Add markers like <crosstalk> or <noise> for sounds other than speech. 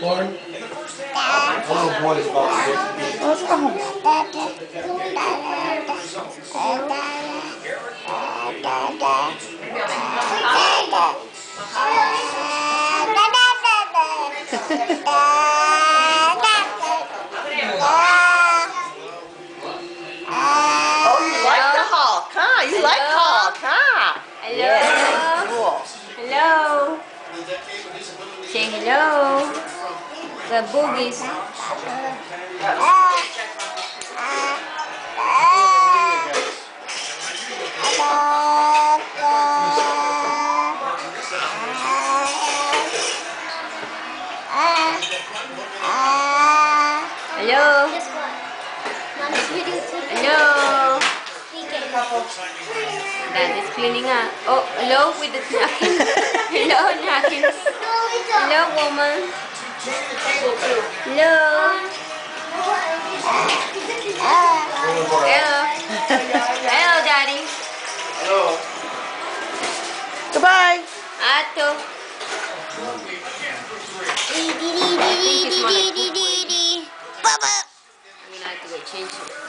Lauren? Little boy's about six. Let's go home. Oh, you like the Hulk, huh? You like Hulk, huh? Hello. Cool. Hello. Say hello. The boogies. Hello. Hello. Is cleaning up. Oh, hello with the napkin. <laughs> hello, napkin. Hello, woman. Hello. Hello. Hello, Daddy. Hello. Goodbye. Ato. Bubba. I'm gonna have to go change it.